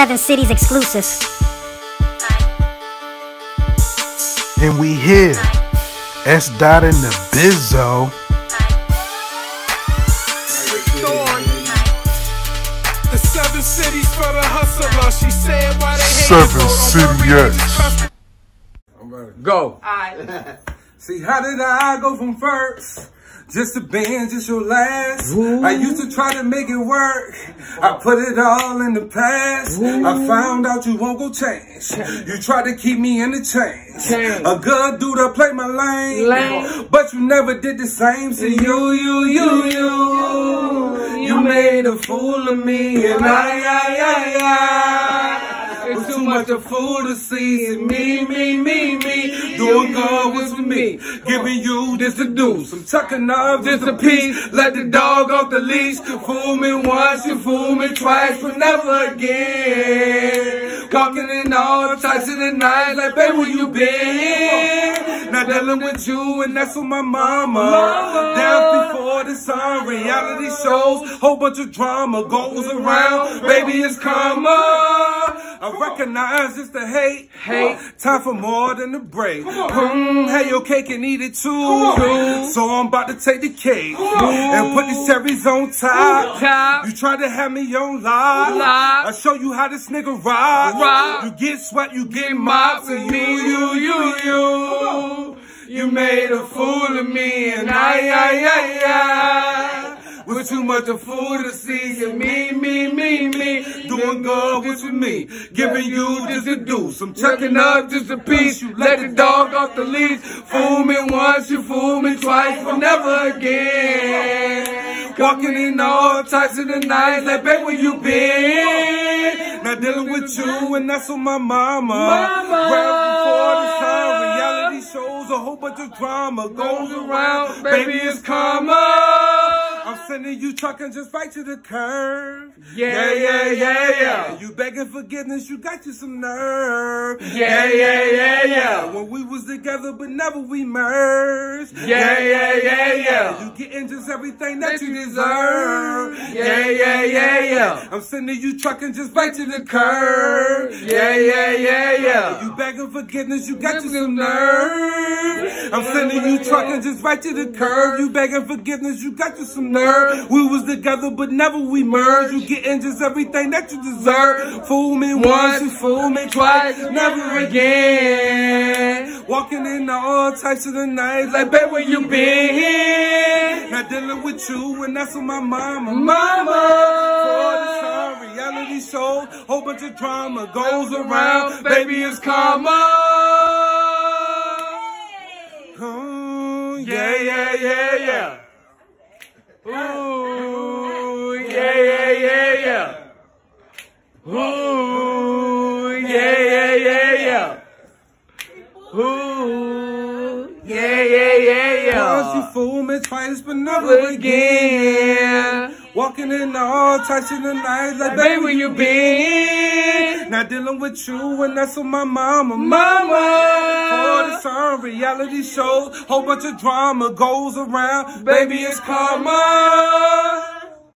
Seven Cities exclusive. And we here. S dot in the bizzo. The seven cities for the hustler. She said why they hate Seven us, so don't City worry, X. just Go. See, how did I go from first? Just to bend, just your last. I used to try to make it work. I put it all in the past. I found out you won't go change. You try to keep me in the. Change. A good dude, I play my lane. Lane. But you never did the same. See, you, you, you, you. You made a fool of me. And I, I, I, I. It's too much a fool to see. And me, me, me, me. Doing good was me. Giving you this to do. Some tucking up just a piece. Let the dog off the leash. Fool me once, you fool me twice, but never again. Walking in all types of the night, like, babe, where you been? Not dealing with you, and that's with my mama. Down before the sun, reality shows, whole bunch of drama goes around. Baby, it's karma. I recognize it's the hate. Hate. Time for more than a break. Hmm, have your cake and eat it too. So I'm about to take the cake and put these cherries on top. Top. You try to have me on live. Live. I show you how this nigga ride. Ride. You get sweat, you get mopped, and you, you, you, you. You made a fool of me, and I, I, I, I. We're too much a fool to see. And me, me, me, me. Doing good with me. Giving you just a deuce. I'm checking up just a piece. You let the dog off the leash. Fool me once, you fool me twice, but never again. Walking in all types of the night, like, babe, where you been? Not dealing with you, and that's on my mama. Mama. Right before the sun, reality shows a whole bunch of drama goes around. Baby, it's karma. I'm sending you trucking just right to the curve. Yeah, yeah, yeah, yeah. You begging forgiveness, you got you some nerve. Yeah, yeah, yeah, yeah. When we together, but never we merged. Yeah, yeah, yeah, yeah. You getting just everything that you deserve. Yeah, yeah, yeah, yeah. I'm sending you trucking just right to the curve. Yeah, yeah, yeah, yeah. You begging forgiveness, you got you some nerve. I'm sending you trucking just right to the curve. You begging forgiveness, you got you some nerve. We was together, but never we merged. You getting just everything that you deserve. Fool me once, you fool me twice, never again. Walking in all types of the night, like, babe, where you been? Not dealing with you, and that's on my mama. Mama! For the reality show, whole bunch of drama goes around. Baby, it's karma. Yeah, yeah, yeah, yeah. Ooh, yeah, yeah, yeah, yeah. Ooh, yeah, yeah, yeah, yeah. Ooh, yeah, yeah, Once you fool me twice, but never again. Walking in all types of the night, like, baby, where you been? Not dealing with you, and that's on my mama. Mama! For the sun, reality shows, whole bunch of drama goes around. Baby, it's karma.